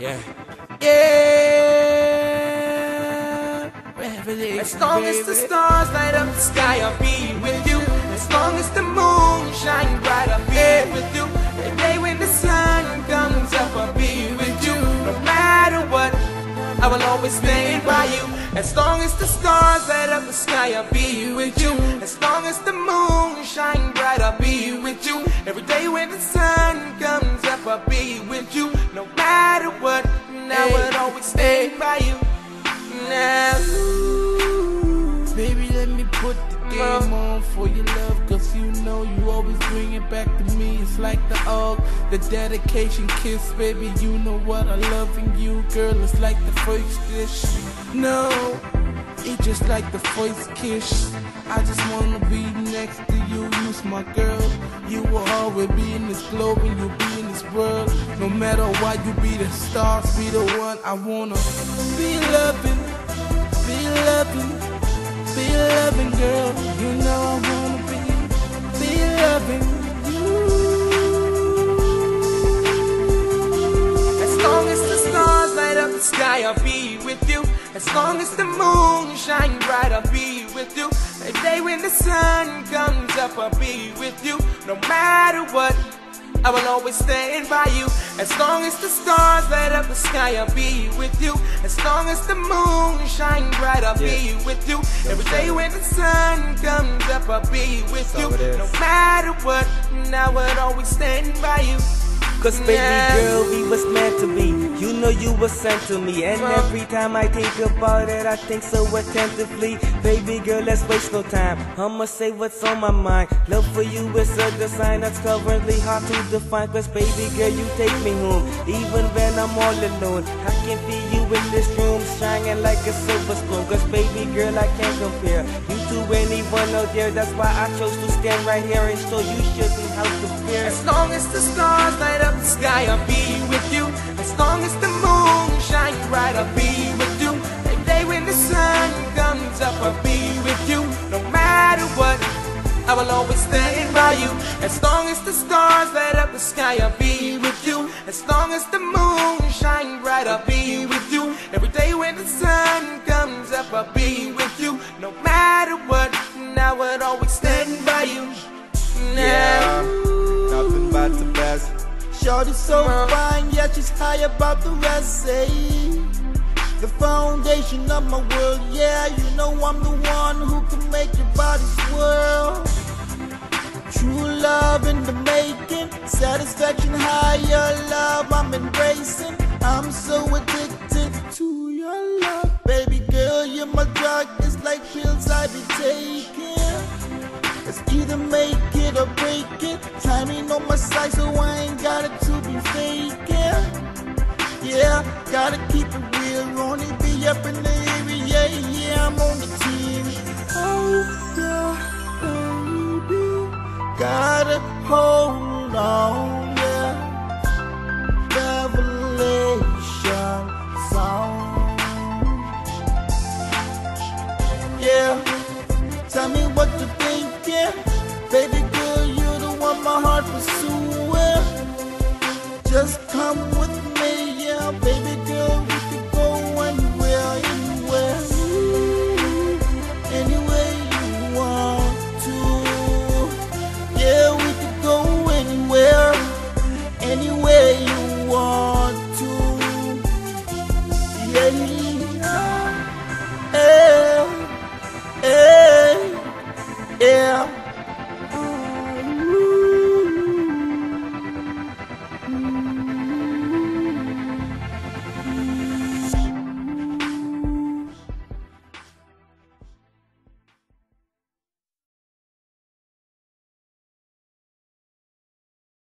Yeah. Yeah. Revelation, As long as the stars light up the sky, I'll be with you. As long as the moon shines bright, I'll be with you. The day when the sun comes up, I'll be with you. No matter what, I will always stand by you. As long as the stars light up the sky, I'll be with you. As long as the moon shines bright, I'll be with you. Every day when the sun comes up, I'll be with you. By you. Now, Baby, let me put the game on for your love. Cause you know you always bring it back to me. It's like the hug, the dedication kiss. Baby, you know what I love in you, girl. It's like the first dish. No, it's just like the first kiss. I just wanna be next to you. You's my girl. You will always be in this globe and you'll be in this world. No matter what, you be the star, be the one I wanna be loving, be loving. Be loving girl, you know I wanna be, be loving you. As long as the stars light up the sky, I'll be with you. As long as the moon shines bright, I'll be with you. The day when the sun comes up, I'll be with you. No matter what, I will always stand by you. As long as the stars light up the sky, I'll be with you. As long as the moon shines bright, I'll be with you. Every day when the sun comes up, I'll be with you. No matter what, I will always stand by you. Cause baby girl, we was meant to be. You know you were sent to me. And every time I think about it, I think so attentively. Baby girl, let's waste no time. I'ma say what's on my mind. Love for you is a design that's currently hard to define. Cause baby girl, you take me home. Even when I'm all alone. I can feel you in this room, shining like a silver spoon. Cause baby girl, I can't compare you to anyone out there. That's why I chose to stand right here and show you shouldn't have to fear. As long as the stars light up the sky, I'll be with you. As long as the moon shines bright, I'll be with you. Every day when the sun comes up, I'll be with you. No matter what, I will always stand by you. As long as the stars light up the sky, I'll be with you. As long as the moon shines bright, I'll be with you. Every day when the sun comes up, I'll be Shorty so fine, yeah, she's high above the rest. Say, the foundation of my world, yeah, you know I'm the one who can make your body swirl. True love in the making, satisfaction higher love I'm embracing. I'm so addicted to your love, baby girl, you're my drug. It's like pills I be taking. It's either make it or break it. Timing on my side, so I ain't got it to be faking. Yeah, gotta keep it real. Only be up in the area. Yeah, yeah, I'm on the team. Oh, yeah, baby. Gotta hold on, yeah. Revelation song. Yeah. Tell me what you thinking. Baby girl, you're the one my heart pursuing. Just come with me, yeah, baby girl. We could go anywhere, anywhere, anywhere you want to. Yeah, we could go anywhere, anywhere you want to. Yeah, yeah, yeah. yeah.